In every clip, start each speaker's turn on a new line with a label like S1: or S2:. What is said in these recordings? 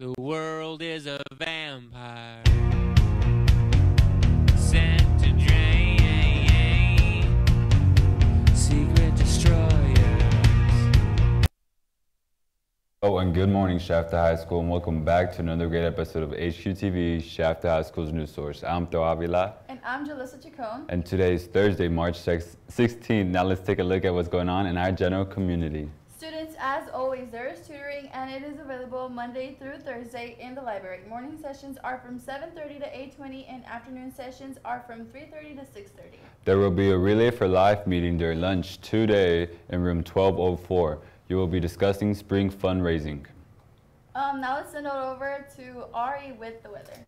S1: The world is a vampire. Sent to drain. Secret destroyers.
S2: Oh, and good morning, Shafter High School, and welcome back to another great episode of HQTV, Shafter High School's news source. I'm Theo Avila,
S3: And I'm Jalissa Chacon.
S2: and today is Thursday, March 6- 16th. Now let's take a look at what's going on in our general community.
S3: Students, as always, there is tutoring and it is available Monday through Thursday in the library. Morning sessions are from 7.30 to 8.20 and afternoon sessions are from 3.30 to 6.30.
S2: There will be a Relay for Life meeting during lunch today in room 1204. You will be discussing spring fundraising.
S3: Um, now let's send it over to Ari with the weather.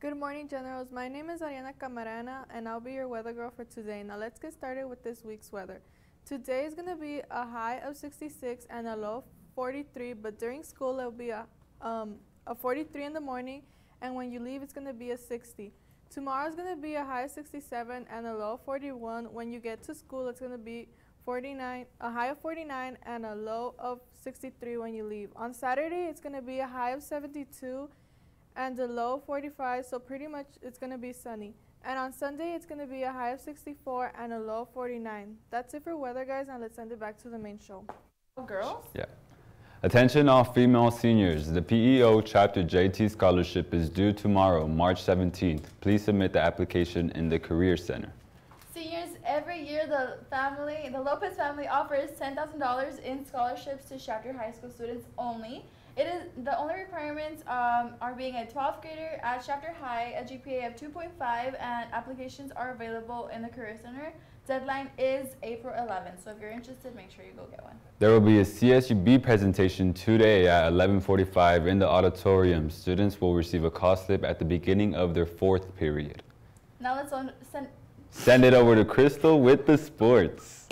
S4: Good morning, Generals. My name is Ariana Camarena, and I'll be your weather girl for today. Now, let's get started with this week's weather. Today is going to be a high of 66 and a low of 43, but during school, it'll be a, um, a 43 in the morning, and when you leave, it's going to be a 60. Tomorrow is going to be a high of 67 and a low of 41. When you get to school, it's going to be 49, a high of 49 and a low of 63 when you leave. On Saturday, it's going to be a high of 72 and a low of 45, so pretty much it's going to be sunny. And on Sunday, it's going to be a high of 64 and a low of 49. That's it for weather, guys, and let's send it back to the main show.
S3: Oh, girls?
S2: Yeah. Attention all female seniors. The PEO Chapter JT Scholarship is due tomorrow, March 17th. Please submit the application in the Career Center.
S3: Seniors, every year the family, the Lopez family offers $10,000 in scholarships to Shafter High School students only. It is the only requirements um, are being a 12th grader at Shafter High, a GPA of 2.5, and applications are available in the Career Center. Deadline is April 11th, so if you're interested, make sure you go get one.
S2: There will be a CSUB presentation today at 11:45 in the auditorium. Students will receive a call slip at the beginning of their fourth period.
S3: Now let's send.
S2: Send it over to Crystal with the sports.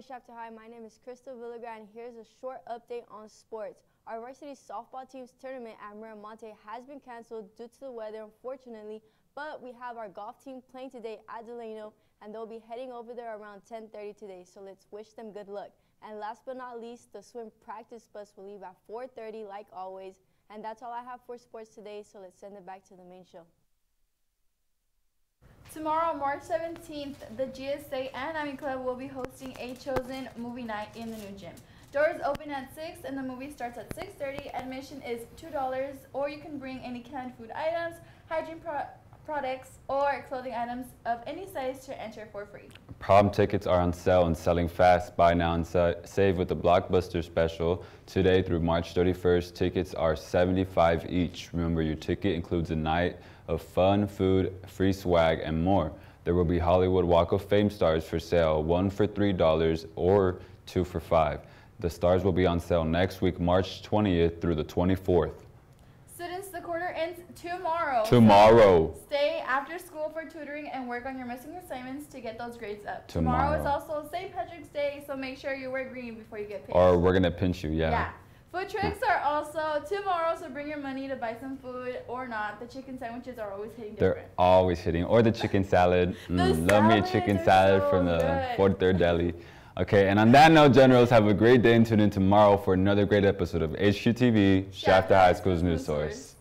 S5: Morning, Shafter High. My name is Crystal Villagrán, and here's a short update on sports. Our varsity softball team's tournament at Miramonte has been canceled due to the weather, unfortunately, but we have our golf team playing today at Delano, and they'll be heading over there around 10.30 today, so let's wish them good luck. And last but not least, the swim practice bus will leave at 4.30 like always, and that's all I have for sports today, so let's send it back to the main show.
S3: Tomorrow, March 17th, the GSA and Army Club will be hosting a chosen movie night in the new gym. Doors open at 6 and the movie starts at 6.30. Admission is $2 or you can bring any canned food items, hygiene pro- products, or clothing items of any size to enter for free.
S2: Prom tickets are on sale and selling fast. Buy now and sa- save with the Blockbuster special. Today through March 31st, tickets are 75 each. Remember, your ticket includes a night of fun, food, free swag, and more. There will be Hollywood Walk of Fame stars for sale, one for $3 or two for 5 The stars will be on sale next week, March 20th through the 24th.
S3: Students, the quarter ends tomorrow. so
S2: Tomorrow.
S3: Stay after school for tutoring and work on your missing assignments to get those grades up.
S2: Tomorrow.
S3: is also St. Patrick's Day, so make sure you wear green before you get paid.
S2: Or we're gonna pinch you, yeah.
S3: Yeah. Food trucks are also tomorrow, so bring your money to buy some food or not. The chicken sandwiches are always hitting
S2: They're always hitting. Or the chicken salad.
S3: The
S2: Mm, love me a chicken salad
S3: so
S2: from the
S3: good.
S2: Fort Third Deli. Okay, and on that note, Generals, have a great day and tune in tomorrow for another great episode of HQTV, Shafter High School's news source.